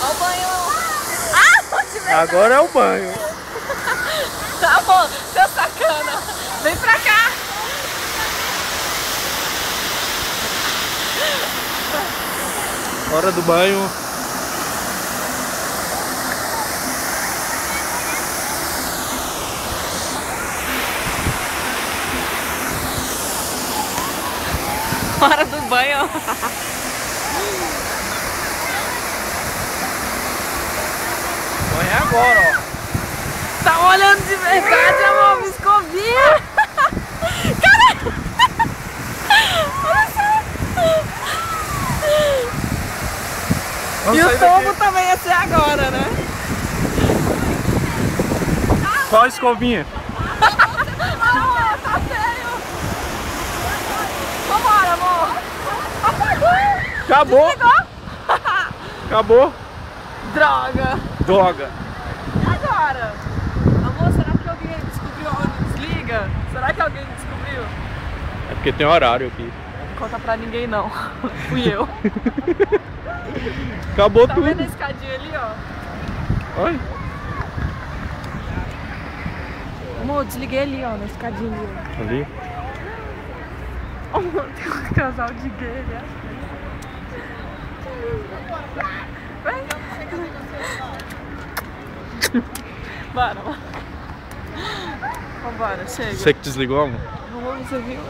Olha o banho. Ah, tô te vendo. Agora é o banho. tá bom, seu sacana. Vem pra cá. Hora do banho. Hora do banho. Banho é agora, ó. Tá olhando de verdade, amor, escovinha. Cara! Olha só. Vamos E o tombo daqui. também ia ser agora, né? Qual a escovinha? Ah, tá feio. Vambora, amor. Acabou. Desligou? Acabou. Droga. Droga. Agora. Amor, será que alguém descobriu onde desliga? Será que alguém descobriu? É porque tem horário aqui. Não conta pra ninguém não. Fui eu. Acabou Tá tudo. vendo a escadinha ali, ó? Olha. Amor, desliguei ali, ó, na escadinha ali. Ali. Amor, tem um casal de gay, né? Vem. Bora, bora. Vambora, chega. Você que desligou, amor? Amor, você viu?